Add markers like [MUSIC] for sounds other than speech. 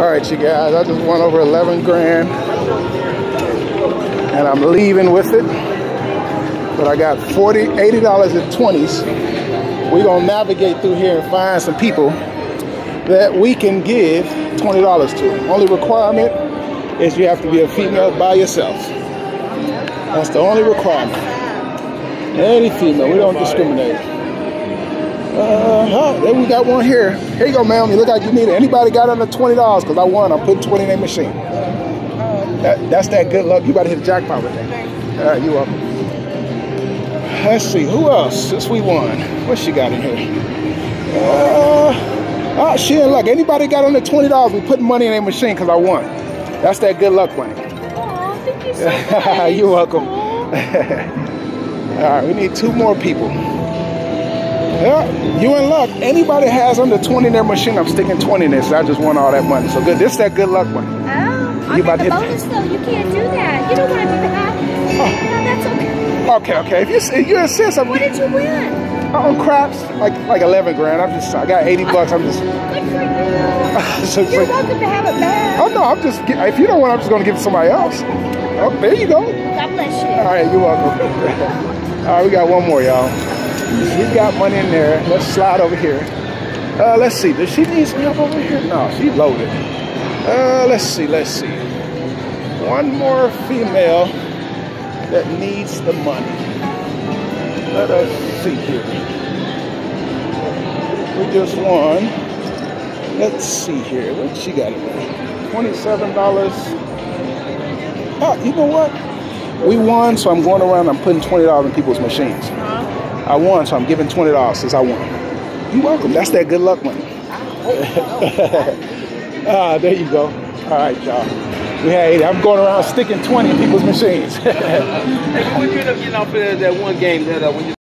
All right, you guys, I just won over 11 grand and I'm leaving with it. But I got 40, $80 in 20s. We're gonna navigate through here and find some people that we can give $20 to. Only requirement is you have to be a female by yourself. That's the only requirement. Any female, we don't discriminate. Uh, oh, there we got one here. Here you go, ma'am. You look like you need it. Anybody got under $20? Because I won. I'm putting 20 in a machine. That, that's that good luck. You about to hit the jackpot with that. All right, you welcome. Let's see. Who else? Since we won. What she got in here? Uh, oh, she ain't luck. Anybody got under $20? We put money in a machine because I won. That's that good luck money. Aw, thank you so [LAUGHS] much. You're welcome. [LAUGHS] All right, we need two more people. Yeah, you in luck. Anybody has under 20 in their machine, I'm sticking 20 in this. I just won all that money. So good. This is that good luck money. Oh, You about the bonus though. You can't do that. You don't want to do that. No, that's okay. Okay, okay. If you say- you insist, I'm What did you win? on craps like like 11 grand. I'm just I got 80 bucks. I'm just. Good for you. [LAUGHS] so You're like- welcome to have it back. oh no, I'm just. If you don't want, I'm just gonna give it to somebody else. Oh, there you go. God bless you. All right, you're welcome. [LAUGHS] All right, we got one more, y'all. She's got money in there. Let's slide over here. Uh, let's see. Does she need some help over here? No, she loaded. Uh, let's see. Let's see. One more female that needs the money. Let us see here. We just won. Let's see here. What she got? Twenty-seven dollars. Oh, you know what? We won, so I'm going around. I'm putting twenty dollars in people's machines. I won, so I'm giving twenty dollars since I won. You're welcome. That's that good luck money. [LAUGHS] ah, there you go. All right, y'all. We had 80. I'm going around sticking 20 in people's machines. [LAUGHS] Hey, you up getting off of that one game that uh, when you